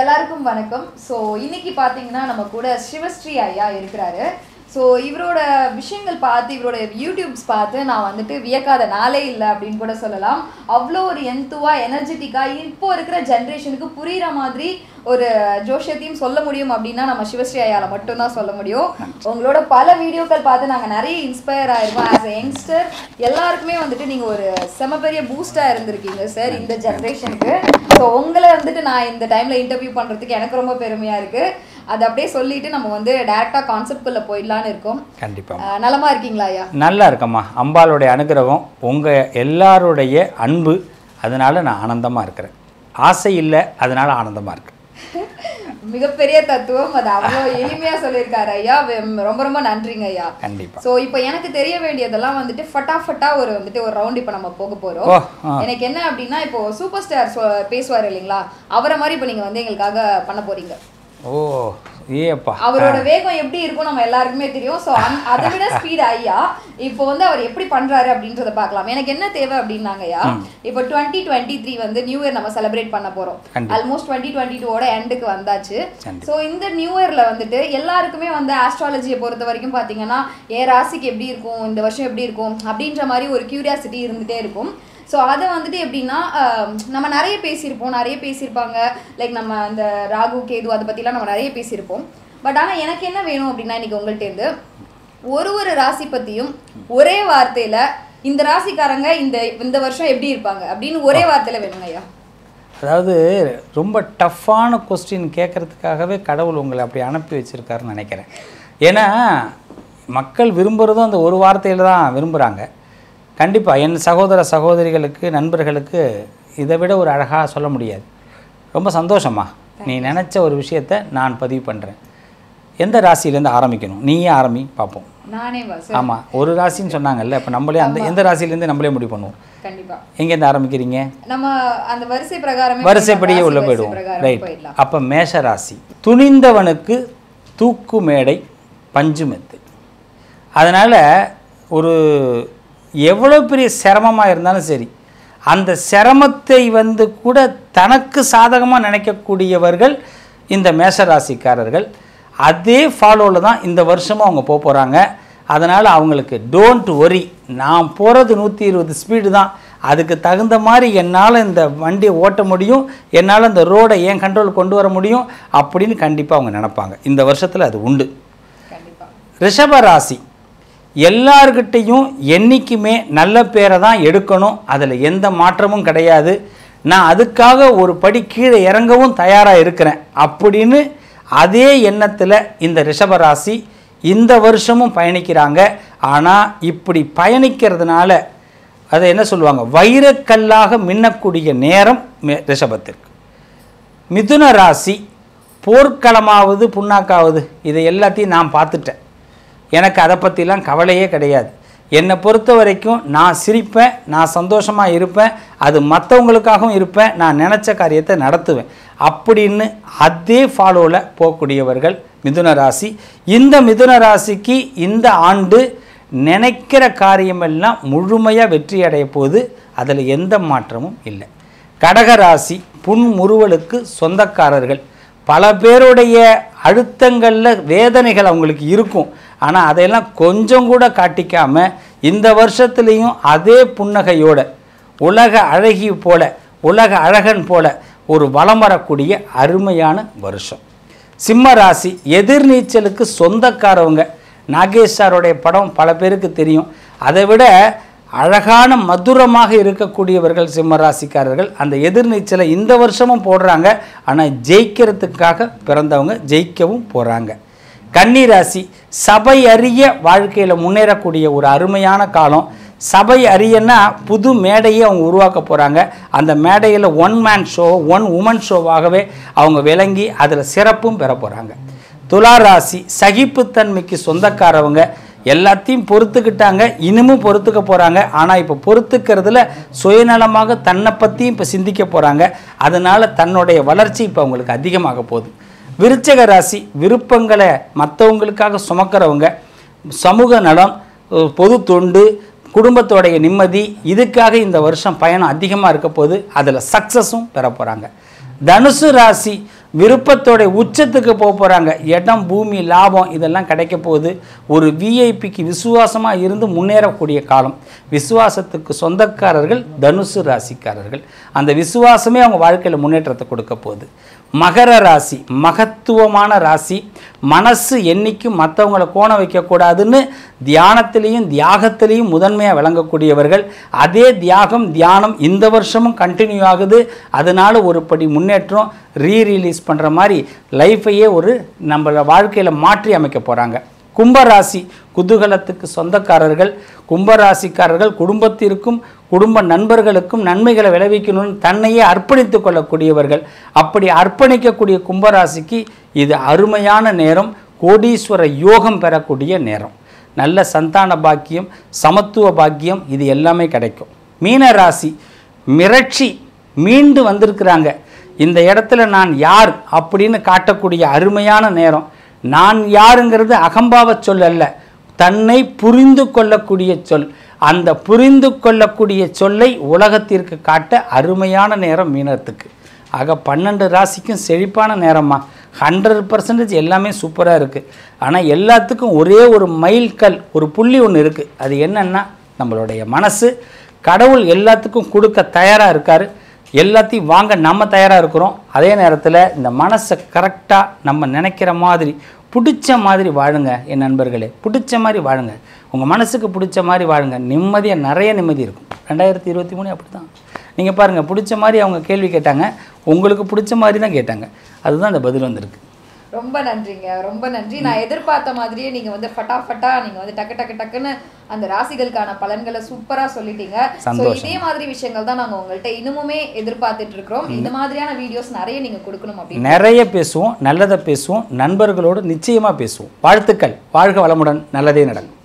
எல்லாருக்கும் வணக்கம். ஸோ இன்னைக்கு பார்த்தீங்கன்னா நம்ம கூட சிவஸ்ரீ ஐயா இருக்கிறாரு. ஸோ இவரோட விஷயங்கள் பார்த்து இவரோட யூடியூப்ஸ் பார்த்து நான் வந்துட்டு வியக்காத நாளே இல்லை அப்படின்னு கூட சொல்லலாம். அவ்வளோ ஒரு எந்துவா எனர்ஜெட்டிக்கா இப்போ இருக்கிற ஜென்ரேஷனுக்கு புரியுற மாதிரி ஒரு ஜோஷியத்தையும் சொல்ல முடியும் அப்படின்னா நம்ம சிவஸ்ரீ ஐயால மட்டும்தான் சொல்ல முடியும். உங்களோட பல வீடியோக்கள் பார்த்து நாங்கள் நிறைய இன்ஸ்பயர் ஆயிருக்கோம். ஆஸ் எ யங்ஸ்டர் எல்லாருக்குமே வந்துட்டு நீங்கள் ஒரு செம பெரிய பூஸ்டாக இருந்திருக்கீங்க சார் இந்த ஜென்ரேஷனுக்கு ஸோ உங்களை வந்துட்டு நான் இந்த டைமில் இன்டர்வியூ பண்ணுறதுக்கு எனக்கு ரொம்ப பெருமையாக இருக்குது அதை அப்படியே சொல்லிட்டு நம்ம வந்து டேரெக்டாக கான்செப்ட்குள்ளே போயிடலான்னு இருக்கோம். கண்டிப்பா. அஹ் நலமா இருக்கீங்களா ஐயா? நல்லா இருக்கம்மா. அம்பாளுடைய அனுகிரகம் உங்கள் எல்லாருடைய அன்பு அதனால நான் ஆனந்தமாக இருக்கிறேன். ஆசை இல்லை அதனால ஆனந்தமாக இருக்கேன் மிகப்பெரிய தத்துவம் அது. அவ்வளோ எளிமையா சொல்லியிருக்காரு ஐயா. ரொம்ப ரொம்ப நன்றிங்க ஐயா. கண்டிப்பாக ஸோ இப்போ எனக்கு தெரிய வேண்டியதெல்லாம் வந்துட்டு ஃபட்டாஃபட்டா ஒரு வந்துட்டு ஒரு ரவுண்ட் இப்போ நம்ம போக போறோம். எனக்கு என்ன அப்படின்னா இப்போ சூப்பர் ஸ்டார் பேசுவார் இல்லைங்களா? அவரை மாதிரி இப்போ நீங்க வந்து எங்களுக்காக பண்ண போறீங்க. ஓ ஏப்பா. அவரோட வேகம் எப்படி இருக்கும் நம்ம எல்லாருக்குமே தெரியும். ஸோ அதை விட ஸ்பீட் ஐயா இப்போ வந்து அவர் எப்படி பண்றாரு அப்படின்றத பார்க்கலாம். எனக்கு என்ன தேவை அப்படின்னாங்க ஐயா இப்போ டுவெண்ட்டி டுவெண்ட்டி த்ரீ வந்து நியூ இயர் நம்ம செலிப்ரேட் பண்ண போறோம். ஆல்மோஸ்ட் டுவெண்ட்டி டுவெண்ட்டி டூவோட எண்டுக்கு வந்தாச்சு. ஸோ இந்த நியூ இயர்ல வந்துட்டு எல்லாருக்குமே வந்து ஆஸ்ட்ராலஜியை பொறுத்த வரைக்கும் பார்த்தீங்கன்னா ஏ ராசிக்கு எப்படி இருக்கும் இந்த வருஷம் எப்படி இருக்கும் அப்படின்ற மாதிரி ஒரு கியூரியாசிட்டி இருந்துட்டே இருக்கும். ஸோ அதை வந்துட்டு எப்படின்னா நம்ம நிறைய பேசியிருப்போம். நிறைய பேசியிருப்பாங்க. லைக் நம்ம அந்த ராகு கேது அதை பற்றிலாம் நம்ம நிறைய பேசியிருப்போம். பட் ஆனால் எனக்கு என்ன வேணும் அப்படின்னா இன்னைக்கு உங்கள்கிட்டேருந்து ஒரு ஒரு ராசி பற்றியும் ஒரே வார்த்தையில் இந்த ராசிக்காரங்க இந்த இந்த வருஷம் எப்படி இருப்பாங்க? அப்படின்னு ஒரே வார்த்தையில் வேணுங்க ஐயா. அதாவது ரொம்ப டஃப்பான கொஸ்டின் கேட்கறதுக்காகவே கடவுள் உங்களை அப்படி அனுப்பி வச்சிருக்காருன்னு நினைக்கிறேன். ஏன்னா மக்கள் விரும்புகிறதும் அந்த ஒரு வார்த்தையில் தான் விரும்புகிறாங்க கண்டிப்பாக என் சகோதர சகோதரிகளுக்கு நண்பர்களுக்கு இதை விட ஒரு அழகாக சொல்ல முடியாது. ரொம்ப சந்தோஷமா. நீ நினச்ச ஒரு விஷயத்தை நான் பதிவு பண்ணுறேன் எந்த ராசியிலேருந்து ஆரம்பிக்கணும்? நீயே ஆரம்பி பார்ப்போம். ஆமாம் ஒரு ராசின்னு சொன்னாங்கல்ல இப்போ நம்மளே அந்த எந்த ராசியிலேருந்து நம்மளே முடிவு பண்ணுவோம்? எங்கேருந்து ஆரம்பிக்கிறீங்க? நம்ம அந்த வரிசை பிரகாரமே வரிசைப்படியே ராசி உள்ள போயிடுவோம். ரைட் அப்போ மேஷ ராசி துணிந்தவனுக்கு தூக்கு மேடை பஞ்சு மெத்து. அதனால் ஒரு எவ்வளோ பெரிய சிரமமாக இருந்தாலும் சரி அந்த சிரமத்தை வந்து கூட தனக்கு சாதகமாக நினைக்கக்கூடியவர்கள் இந்த மேஷ ராசிக்காரர்கள் அதே ஃபாலோவில் தான் இந்த வருஷமும் அவங்க போக போகிறாங்க அதனால் அவங்களுக்கு டோன்ட் ஒரி நான் போகிறது நூற்றி இருபது ஸ்பீடு தான். அதுக்கு தகுந்த மாதிரி என்னால் இந்த வண்டியை ஓட்ட முடியும். என்னால் இந்த ரோடை என் கண்ட்ரோல் கொண்டு வர முடியும்? அப்படின்னு கண்டிப்பாக அவங்க நினைப்பாங்க. இந்த வருஷத்தில் அது உண்டு. ரிஷப ராசி. எல்லார்கிட்டையும் என்றைக்குமே நல்ல பேரை தான் எடுக்கணும். அதில் எந்த மாற்றமும் கிடையாது. நான் அதுக்காக ஒரு படி கீழே இறங்கவும் தயாராக இருக்கிறேன். அப்படின்னு அதே எண்ணத்தில் இந்த ரிஷபராசி இந்த வருஷமும் பயணிக்கிறாங்க. ஆனால் இப்படி பயணிக்கிறதுனால அதை என்ன சொல்லுவாங்க? வைரக்கல்லாக மின்னக்கூடிய நேரம் ரிஷபத்திற்கு. மிதுன ராசி போர்க்களமாவது புண்ணாக்காவது இதை எல்லாத்தையும் நான் பார்த்துட்டேன். எனக்கு அதை பற்றிலாம் கவலையே கிடையாது. என்னை பொறுத்த வரைக்கும் நான் சிரிப்பேன் நான் சந்தோஷமாக இருப்பேன் அது மற்றவங்களுக்காகவும் இருப்பேன் நான் நினச்ச காரியத்தை நடத்துவேன். அப்படின்னு அதே ஃபாலோவில் போகக்கூடியவர்கள் மிதுன ராசி. இந்த மிதுன ராசிக்கு இந்த ஆண்டு நினைக்கிற காரியமெல்லாம் முழுமையாக வெற்றி அடைய போது அதில் எந்த மாற்றமும் இல்லை. கடகராசி புன்முறுவலுக்கு சொந்தக்காரர்கள். பல பேருடைய அழுத்தங்களில் வேதனைகள் அவங்களுக்கு இருக்கும். ஆனால் அதையெல்லாம் கொஞ்சம் கூட காட்டிக்காமல் இந்த வருஷத்துலேயும் அதே புன்னகையோட உலக அழகி போல உலக அழகன் போல ஒரு வலம் வரக்கூடிய அருமையான வருஷம். சிம்ம ராசி எதிர்நீச்சலுக்கு சொந்தக்காரவங்க. நாகேஷ் சாருடைய படம் பல பேருக்கு தெரியும். அதை விட அழகான மதுரமாக இருக்கக்கூடியவர்கள் சிம்ம ராசிக்காரர்கள். அந்த எதிர்நீச்சலை இந்த வருஷமும் போடுறாங்க. ஆனால் ஜெயிக்கிறதுக்காக பிறந்தவங்க ஜெயிக்கவும் போகிறாங்க கன்னிராசி சபை அறிய வாழ்க்கையில் முன்னேறக்கூடிய ஒரு அருமையான காலம். சபை அறியன்னா புது மேடையை அவங்க உருவாக்க போகிறாங்க அந்த மேடையில் one man show one woman ஷோவாகவே அவங்க விளங்கி அதில் சிறப்பும் பெற போகிறாங்க துலா ராசி சகிப்புத்தன்மைக்கு சொந்தக்காரவங்க. எல்லாத்தையும் பொறுத்துக்கிட்டாங்க. இன்னமும் பொறுத்துக்க போகிறாங்க ஆனால் இப்போ பொறுத்துக்கிறதுல சுயநலமாக தன்னை பற்றியும் இப்போ சிந்திக்க போகிறாங்க அதனால் தன்னுடைய வளர்ச்சி இப்போ அவங்களுக்கு அதிகமாக போகுது. விருச்சக ராசி விருப்பங்களை மற்றவங்களுக்காக சுமக்கிறவங்க சமூக நலம் பொது தொண்டு குடும்பத்தோடைய நிம்மதி இதுக்காக இந்த வருஷம் பயணம் அதிகமாக இருக்க போது அதில் சக்ஸஸும் பெற போகிறாங்க தனுசு ராசி விருப்பத்தோடைய உச்சத்துக்கு போக போகிறாங்க இடம் பூமி லாபம் இதெல்லாம் கிடைக்க போகுது. ஒரு விஐபிக்கு விசுவாசமாக இருந்து முன்னேறக்கூடிய காலம். விசுவாசத்துக்கு சொந்தக்காரர்கள் தனுசு ராசிக்காரர்கள். அந்த விசுவாசமே அவங்க வாழ்க்கையில் முன்னேற்றத்தை கொடுக்க போகுது. மகர ராசி மகத்துவமான ராசி. மனசு என்றைக்கும் மற்றவங்களை கோண வைக்கக்கூடாதுன்னு தியானத்திலையும் தியாகத்திலையும் முதன்மையாக விளங்கக்கூடியவர்கள். அதே தியாகம் தியானம் இந்த வருஷமும் கண்டினியூ ஆகுது. அதனால ஒரு படி முன்னேற்றம் ரீ ரிலீஸ் பண்ணுற மாதிரி லைஃப்பையே ஒரு நம்மளோட வாழ்க்கையில் மாற்றி அமைக்க போகிறாங்க கும்பராசி குதூகலத்துக்கு சொந்தக்காரர்கள். கும்பராசிக்காரர்கள் குடும்பத்திற்கும் குடும்ப நண்பர்களுக்கும் நன்மைகளை விளைவிக்கணும்னு தன்னையே அர்ப்பணித்து கொள்ளக்கூடியவர்கள். அப்படி அர்ப்பணிக்கக்கூடிய கும்பராசிக்கு இது அருமையான நேரம் கோடீஸ்வர யோகம் பெறக்கூடிய நேரம். நல்ல சந்தான பாக்கியம் சமத்துவ பாக்கியம் இது எல்லாமே கிடைக்கும். மீன ராசி மிரட்சி மீண்டு வந்திருக்கிறாங்க. இந்த இடத்துல நான் யார் அப்படின்னு காட்டக்கூடிய அருமையான நேரம். நான் யாருங்கிறது அகம்பாவ சொல் அல்ல தன்னை புரிந்து கொள்ளக்கூடிய சொல். அந்த புரிந்து கொள்ளக்கூடிய சொல்லை உலகத்திற்கு காட்ட அருமையான நேரம் மீனத்துக்கு. ஆக பன்னெண்டு ராசிக்கும் செழிப்பான நேரமா ஹண்ட்ரட் பர்சன்டேஜ் எல்லாமே சூப்பராக இருக்குது ஆனால் எல்லாத்துக்கும் ஒரே ஒரு மைல்கல் ஒரு புள்ளி ஒன்று இருக்குது அது என்னென்னா நம்மளுடைய மனசு. கடவுள் எல்லாத்துக்கும் கொடுக்க தயாராக இருக்கார். எல்லாத்தையும் வாங்க நம்ம தயாராக இருக்கிறோம். அதே நேரத்தில் இந்த மனசை கரெக்டாக நம்ம நினைக்கிற மாதிரி பிடிச்ச மாதிரி வாழுங்க என் நண்பர்களே. பிடிச்ச மாதிரி வாழுங்க. உங்கள் மனசுக்கு பிடிச்ச மாதிரி வாழுங்க. நிம்மதியாக நிறைய நிம்மதி இருக்கும். ரெண்டாயிரத்தி இருபத்தி மூணு அப்படி தான் நீங்கள் பாருங்கள் பிடிச்ச மாதிரி அவங்க கேள்வி கேட்டாங்க உங்களுக்கு பிடிச்ச மாதிரி தான் கேட்டாங்க. அதுதான் அந்த பதில் வந்திருக்கு. ரொம்ப நன்றிங்க. ரொம்ப நன்றி. நான் எதிர்பார்த்த மாதிரியே நீங்க வந்து ஃபட்டாஃபட்டா நீங்க வந்து டக்கு டக்கு டக்குன்னு அந்த ராசிகளுக்கான பலன்களை சூப்பரா சொல்லிட்டீங்க. ஸோ. இதே மாதிரி விஷயங்கள் தான் நாங்க உங்கள்ட்ட இன்னுமுமே எதிர்பார்த்துட்டு இருக்கிறோம். இந்த மாதிரியான வீடியோஸ் நிறைய நீங்க கொடுக்கணும் அப்படின்னு நிறைய பேசுவோம் நல்லதை பேசுவோம் நண்பர்களோடு நிச்சயமாக பேசுவோம். வாழ்த்துக்கள். வாழ்க வளமுடன். நல்லதே நடக்கும்.